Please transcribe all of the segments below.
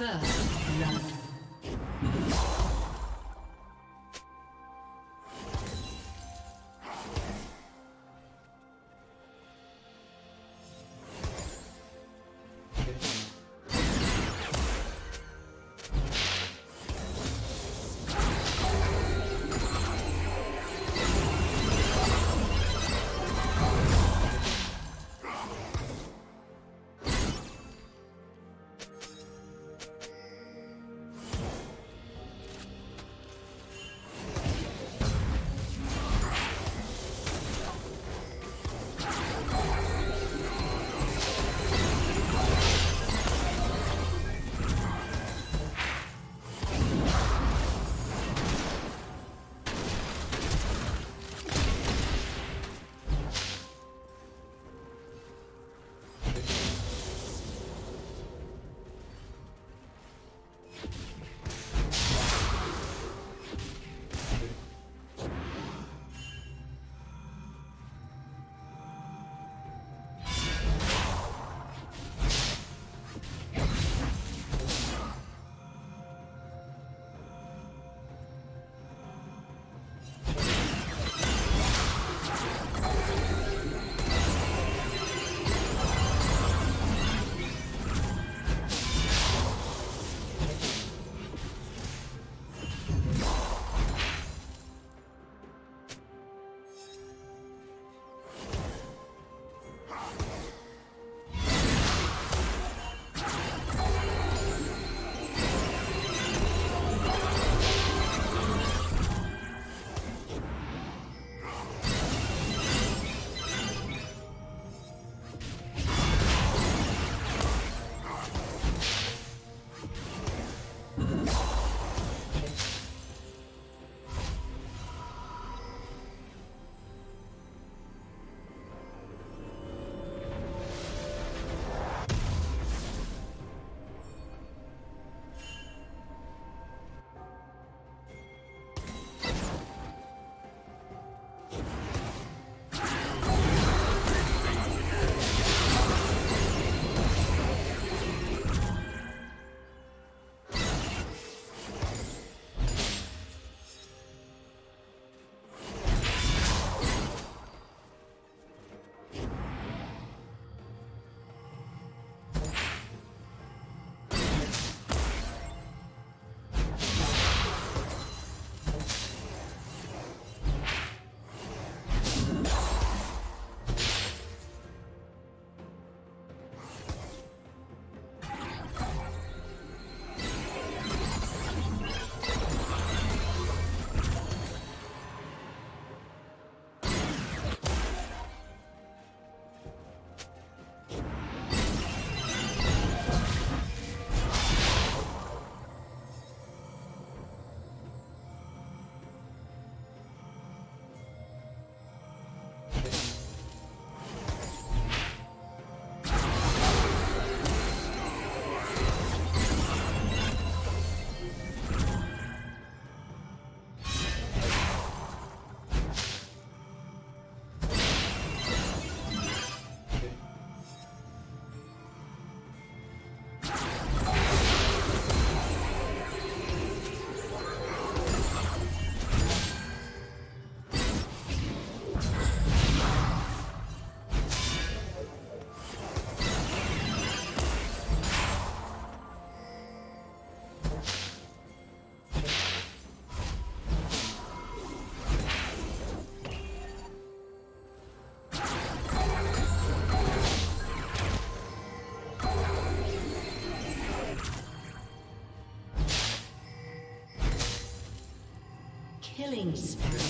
First blood. Killing spree.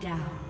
Down.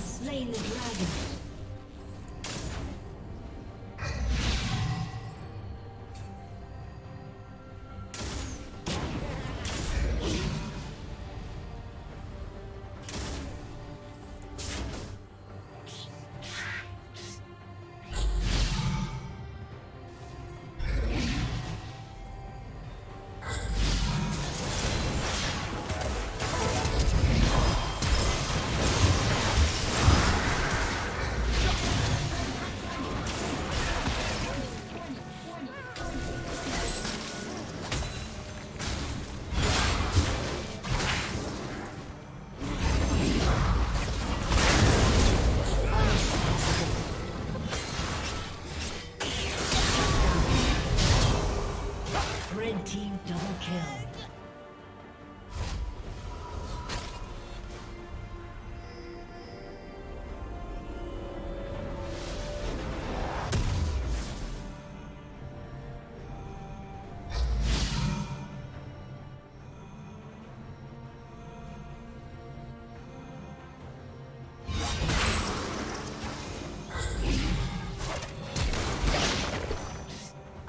slain the dragon.